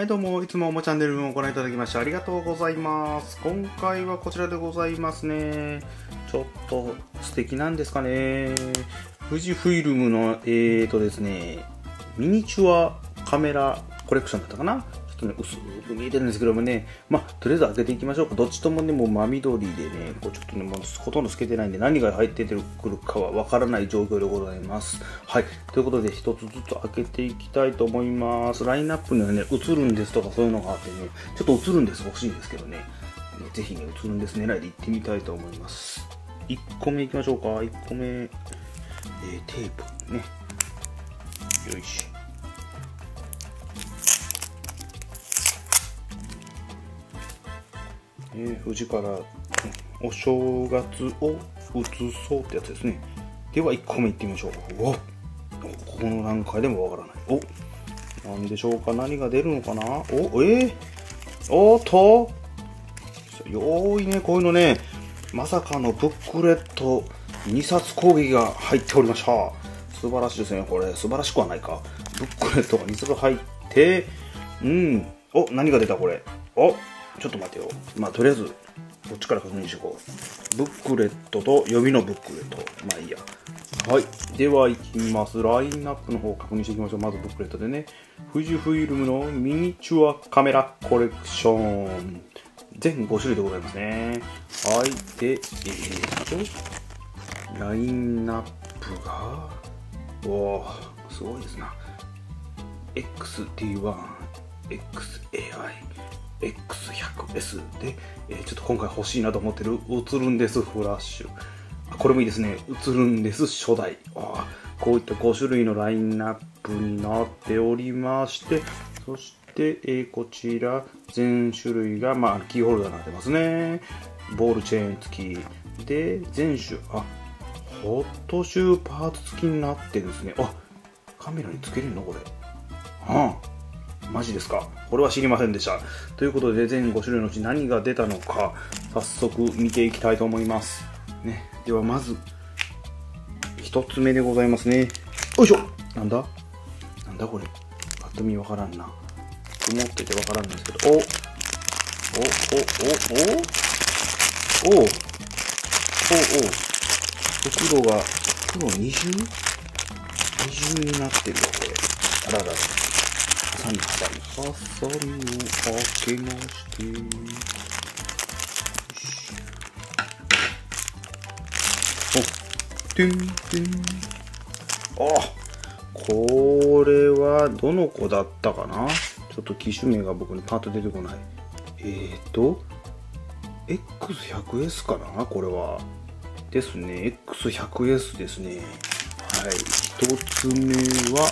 はいどうも、いつもおもチャンネルをご覧いただきましてありがとうございます。今回はこちらでございますね。ちょっと素敵なんですかね。富士フイルムの、えーとですね、ミニチュアカメラコレクションだったかなとね、薄く見えてるんですけどもね、まあ、とりあえず開けていきましょうか。どっちともね、もう真緑でね、こうちょっとね、もうほとんど透けてないんで、何が入ってくるかはわからない状況でございます。はい。ということで、一つずつ開けていきたいと思います。ラインナップにはね、映るんですとかそういうのがあってね、ちょっと映るんです欲しいんですけどね、ねぜひね、映るんです狙いで行ってみたいと思います。1個目いきましょうか。1個目、えーテープね。よいしょ。え、富士からお正月を移そうってやつですね。では1個目いってみましょう。おおこの段階でもわからない。おなんでしょうか？何が出るのかな？おえー、おっと！よーいねこういうのね。まさかのブックレット2冊攻撃が入っておりました。素晴らしいですね。これ素晴らしくはないか。ブックレットが2冊入ってうん。お何が出たこれ？おちょっと待てよ。まあとりあえずこっちから確認していこう。ブックレットと予備のブックレット。まあいいや。はい。ではいきます。ラインナップの方を確認していきましょう。まずブックレットでね。富士フイルムのミニチュアカメラコレクション。全5種類でございますね。はい。でえー、っとラインナップがおおすごいですな。XT1 XAI X100S で、えーちょっと今回欲しいなと思ってる映るんですフラッシュ。これもいいですね。映るんです初代。あこういった5種類のラインナップになっておりましてそして、えーこちら全種類が、まあ、キーホルダーになってますね。ボールチェーン付きで全種あホットシューパーツ付きになってるんですね。あカメラにつけれるのこれ。ああマジですか？これは知りませんでした。ということで、全5種類のうち何が出たのか、早速見ていきたいと思います。ね。では、まず、一つ目でございますね。よいしょなんだ？なんだこれ？パッと見わからんな。思っててわからんですけど、おお、お、お、お、お、お、お、おおお、袋が、袋二重二重になってるよ、これ。あららら。ハサミ、ハサミ。ハサミを開けまして。お、てんてん。あ、これはどの子だったかな？ちょっと機種名が僕にパッと出てこない。えーと、X100S かな？これは。ですね。X100S ですね。はい。一つ目は、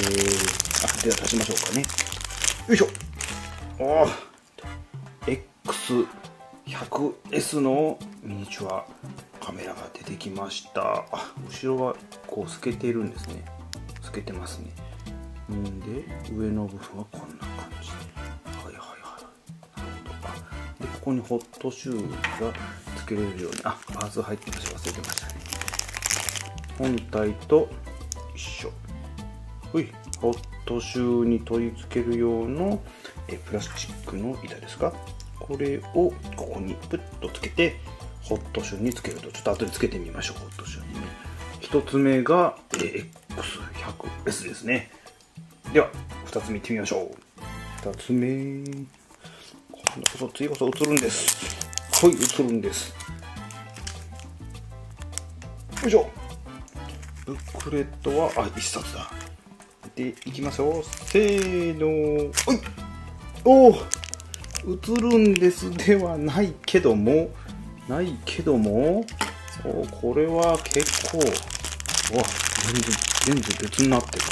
えー、あ、では出しましょうかね。よいしょ。おー X100S のミニチュアカメラが出てきました。あ、後ろはこう透けてるんですね。透けてますね。んで、上の部分はこんな感じ。はいはいはい。なるほど。あ、で、ここにホットシューが付けれるように、あ、パーツ入ってました。忘れてましたね。本体と一緒。ほい、ホットシューに取り付ける用のえプラスチックの板ですか？これをここにプッとつけてホットシューにつけると。ちょっと後でつけてみましょうホットシューにね。一つ目がえ X100S ですね。では二つ目いってみましょう。二つ目。今度こそ次こそ映るんです。はい映るんです。よいしょ。ブックレットはあ一冊だ。でいきますよせーの。おい。おお映るんですではないけども。ないけども。おこれは結構。わ全然全然別になってる。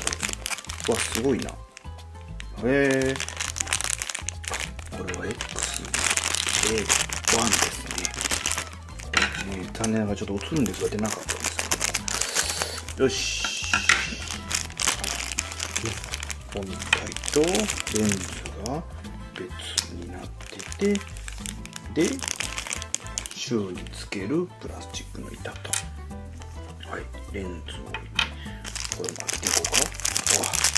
わすごいな。へえこれは XA1 ですね。ね残念ながらちょっと映るんですが出なかったんですけど。よし。本体とレンズが別になっててでシューにつけるプラスチックの板とはいレンズをこれも開けていこうかわあ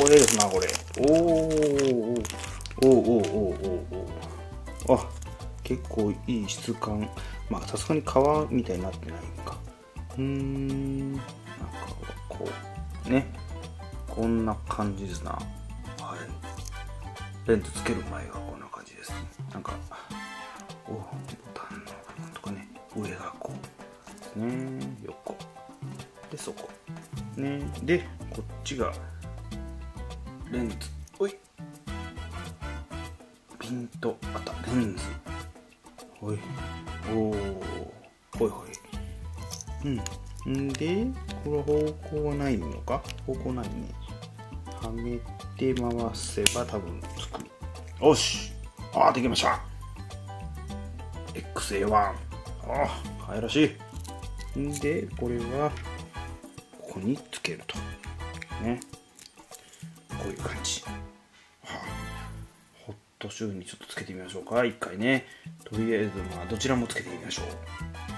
これですな、これ。おーおーおーおーおーおあ、結構いい質感。まあ、さすがに皮みたいになってないか。うーん、中はこう、ね。こんな感じですな。はい。レンズつける前はこんな感じです。なんか、おボタンの部分とかね、上がこうですね。横。で、そこ。ね。で、こっちが、レンズ。おい。ピント、あった、レンズ。おい。おお。ほいほい。うん。んで、これ方向はないのか？方向ないね。はめて回せば多分つく。よしああ、できました !XA1。ああ、かわいらしい。んで、これは、ここにつけると。ね。こういう感じ。はあ、ホットシューにちょっとつけてみましょうか。一回ね。とりあえず、まあ、どちらもつけてみましょう。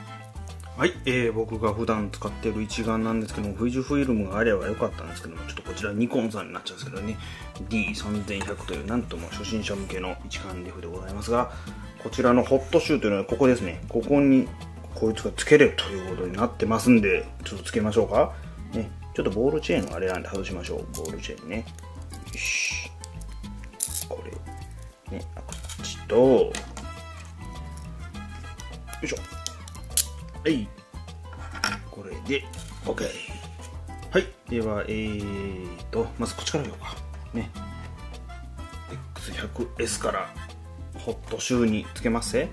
はい、えー、僕が普段使っている一眼なんですけども、富士フイルムがあればよかったんですけども、ちょっとこちらニコンさんになっちゃうんですけどね、D3100 というなんとも初心者向けの一眼レフでございますが、こちらのホットシューというのはここですね、ここにこいつがつけれるということになってますんで、ちょっとつけましょうか。ね、ちょっとボールチェーンのあれなんで外しましょう。ボールチェーンね。よし。これ、ね、こっちと、よいしょ。はい。これで、OK。はい。では、えーと、まずこっちから言おうか。ね。X100S から、ホットシューにつけますよ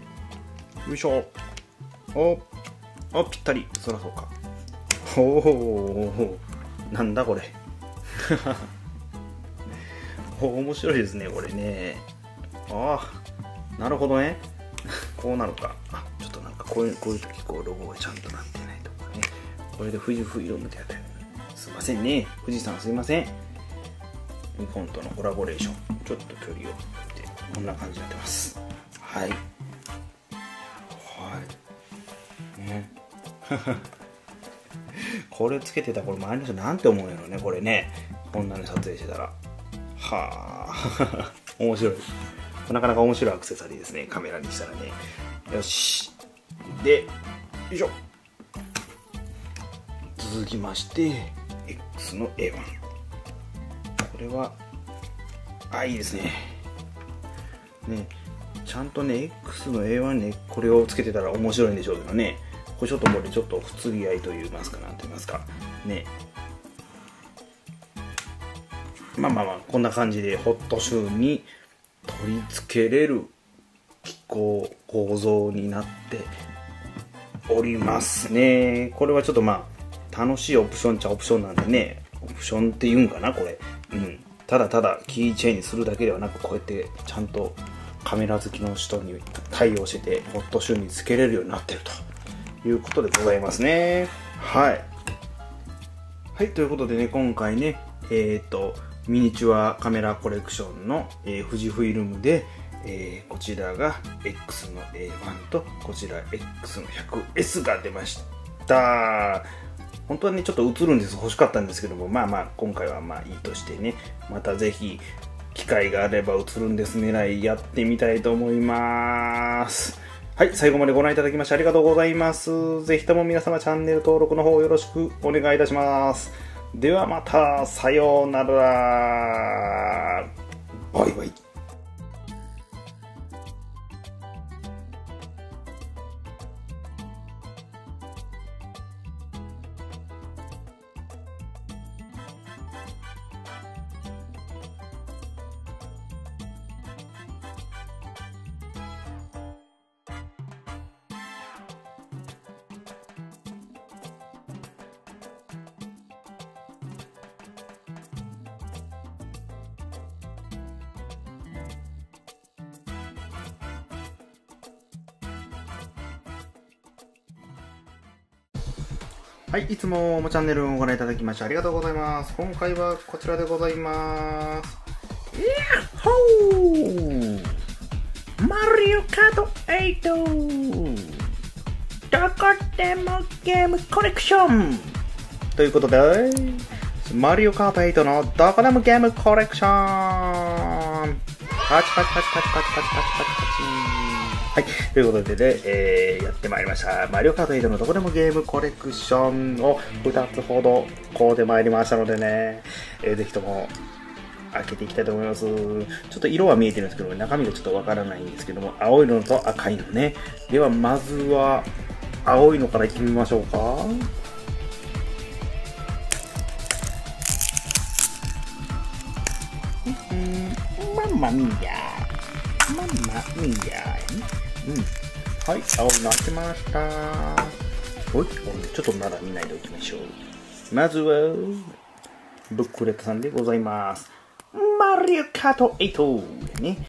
いしょ。お、お、ぴったり。そらそうか。おおなんだこれ。お 面白いですね、これね。ああ、なるほどね。こうなるか。あちょっとなんかこういう、こういう時こうロゴがちゃんとなってないとかね。これで富士フイルムでやったすいませんね。富士山すいません。ニコンとのコラボレーション。ちょっと距離を置いて、こんな感じになってます。はい。はい。ね。これつけてたこれ周りの人なんて思うやろねこれねこんなに撮影してたらはあ 面白いなかなか面白いアクセサリーですねカメラにしたらねよしでよいしょ。続きまして X の A1 これはあいいですね。ねちゃんとね X の A1 ねこれをつけてたら面白いんでしょうけどね。これちょっとこれちょっと不釣り合いと言いますかなんと言いますか。ね。まあまあまあこんな感じでホットシューに取り付けれる機構構造になっておりますね。これはちょっとまあ楽しいオプションっちゃオプションなんでね。オプションって言うんかなこれ。うん。ただただキーチェーンにするだけではなくこうやってちゃんとカメラ好きの人に対応しててホットシューにつけれるようになってるということでございますね。はい。はいということでね今回ねえっ、とミニチュアカメラコレクションの、えー、富士フイルムで、えー、こちらが X の A1 とこちら X の 100S が出ました本当はねちょっと映るんです欲しかったんですけどもまあまあ今回はまあいいとしてねまたぜひ機会があれば映るんです狙いやってみたいと思いますはい、最後までご覧いただきましてありがとうございます。ぜひとも皆様チャンネル登録の方よろしくお願いいたします。ではまた、さようなら。バイバイ。はい、いつももチャンネルをご覧いただきましてありがとうございます。今回はこちらでございます。ヤッホー!マリオカート8どこでもゲームコレクション!ということで、マリオカート8のどこでもゲームコレクション!パチパチパチパチパチパチパチパチパチ。はい。ということでね、えー、やってまいりました。マリオカート8のどこでもゲームコレクションを2つほどこうでまいりましたのでね、えー、ぜひとも開けていきたいと思います。ちょっと色は見えてるんですけど、中身がちょっとわからないんですけども、青いのと赤いのね。では、まずは、青いのからいってみましょうか。マンマミーヤマンマミーヤはい、青になってました。おい、ちょっとまだ見ないでおきましょう。まずは、ブックレットさんでございます。マリオカート8ね。